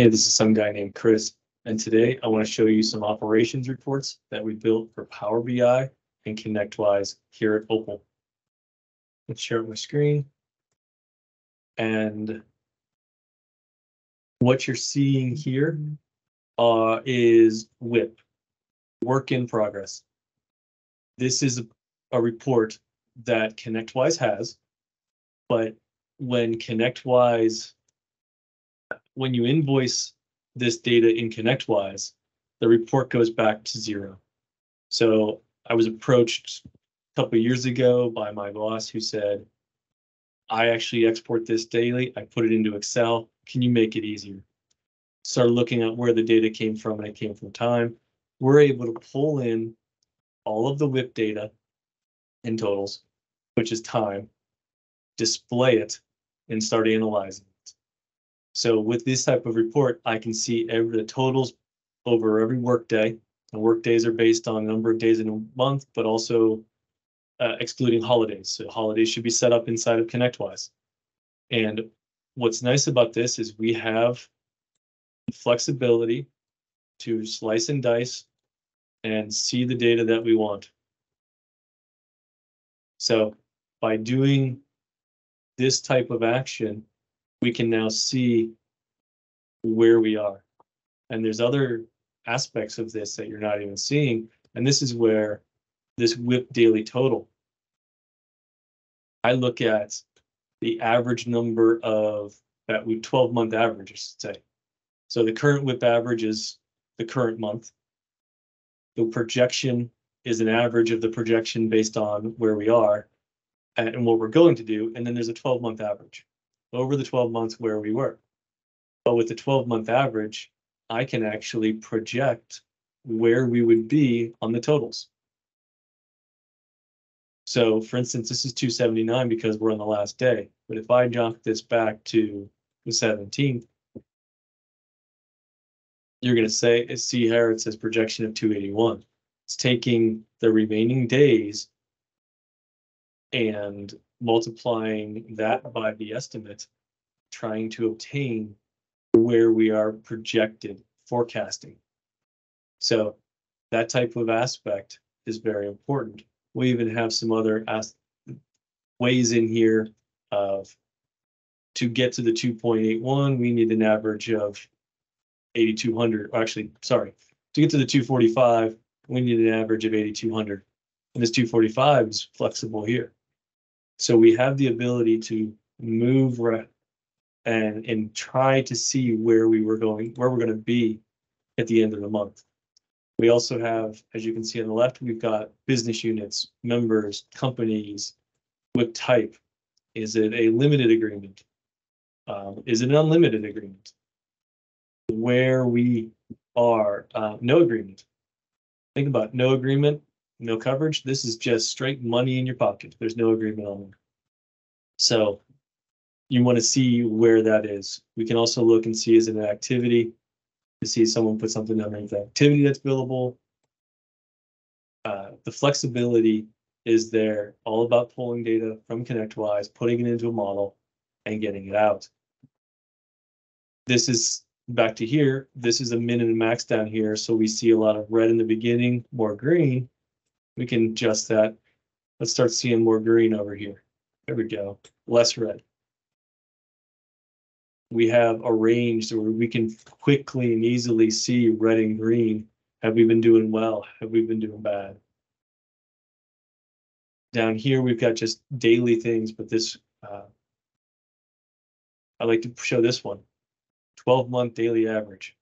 Hey, this is some guy named Chris, and today I want to show you some operations reports that we built for Power BI and ConnectWise here at Opal. Let's share my screen. And what you're seeing here uh, is WIP, work in progress. This is a, a report that ConnectWise has, but when ConnectWise when you invoice this data in ConnectWise, the report goes back to zero. So I was approached a couple years ago by my boss who said, I actually export this daily. I put it into Excel. Can you make it easier? Started looking at where the data came from and it came from time. We're able to pull in all of the WIP data in totals, which is time, display it, and start analyzing. So with this type of report, I can see every the totals over every workday. And workdays are based on number of days in a month, but also uh, excluding holidays. So holidays should be set up inside of ConnectWise. And what's nice about this is we have flexibility to slice and dice and see the data that we want. So by doing this type of action, we can now see where we are. And there's other aspects of this that you're not even seeing. And this is where this WIP daily total. I look at the average number of that we 12 month average, I should say. So the current WIP average is the current month. The projection is an average of the projection based on where we are and what we're going to do. And then there's a 12 month average over the 12 months where we were. But with the 12 month average, I can actually project where we would be on the totals. So for instance, this is 279 because we're on the last day. But if I jump this back to the 17th, you're going to say, see here it says projection of 281. It's taking the remaining days and multiplying that by the estimate, trying to obtain where we are projected forecasting. So that type of aspect is very important. We even have some other ways in here of to get to the 2.81, we need an average of 8,200. Actually, sorry, to get to the 245, we need an average of 8,200. And this 245 is flexible here. So we have the ability to move and and try to see where we were going, where we're going to be at the end of the month. We also have, as you can see on the left, we've got business units, members, companies, what type. Is it a limited agreement? Um, is it an unlimited agreement? Where we are, uh, no agreement. Think about no agreement, no coverage. This is just straight money in your pocket. There's no agreement on it. So you want to see where that is. We can also look and see is it an activity to see someone put something underneath the activity that's billable. Uh, the flexibility is there, all about pulling data from ConnectWise, putting it into a model and getting it out. This is back to here. This is a min and max down here. So we see a lot of red in the beginning, more green we can adjust that. Let's start seeing more green over here. There we go, less red. We have a range where we can quickly and easily see red and green. Have we been doing well? Have we been doing bad? Down here, we've got just daily things, but this, uh, I like to show this one, 12 month daily average.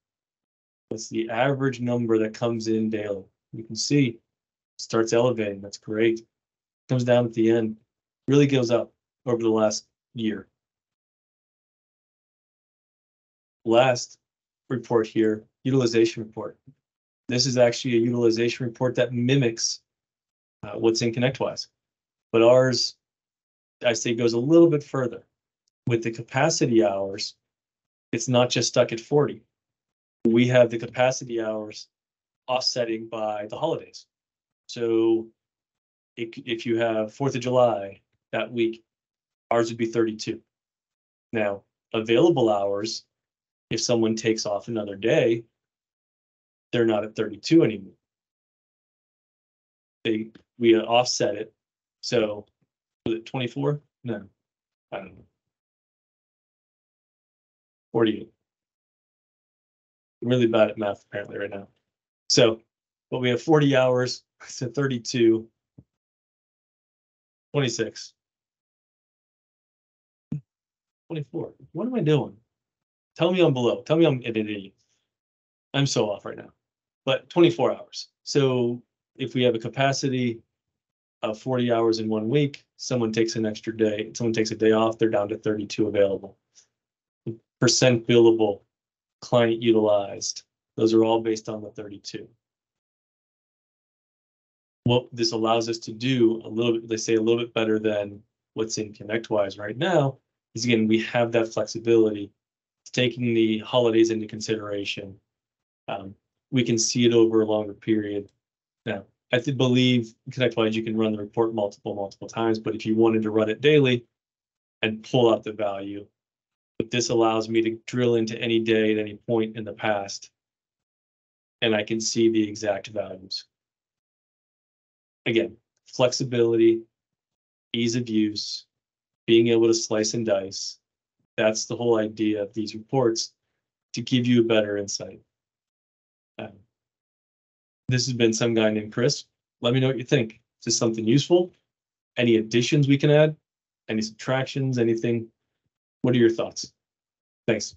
What's the average number that comes in daily? You can see starts elevating. That's great. Comes down at the end, really goes up over the last year. Last report here, utilization report. This is actually a utilization report that mimics uh, what's in ConnectWise, but ours, I say, goes a little bit further. With the capacity hours, it's not just stuck at 40. We have the capacity hours offsetting by the holidays. So if, if you have Fourth of July that week, ours would be 32. Now, available hours If someone takes off another day, they're not at thirty-two anymore. They, we offset it, so was it twenty-four? No, I don't know. Forty-eight. I'm really bad at math apparently right now. So, but we have forty hours, so 32, 26. 24. What am I doing? Tell me I'm below. Tell me I'm at. I'm so off right now. But 24 hours. So if we have a capacity of 40 hours in one week, someone takes an extra day, someone takes a day off, they're down to 32 available. Percent billable, client utilized, those are all based on the 32. What this allows us to do a little bit, they say a little bit better than what's in ConnectWise right now, is again, we have that flexibility, taking the holidays into consideration. Um, we can see it over a longer period. Now, I believe ConnectWise, you can run the report multiple, multiple times, but if you wanted to run it daily and pull out the value, but this allows me to drill into any day at any point in the past. And I can see the exact values. Again, flexibility, ease of use, being able to slice and dice. That's the whole idea of these reports to give you a better insight. Um, this has been some guy named Chris. Let me know what you think. Is this something useful? Any additions we can add? Any subtractions? Anything? What are your thoughts? Thanks.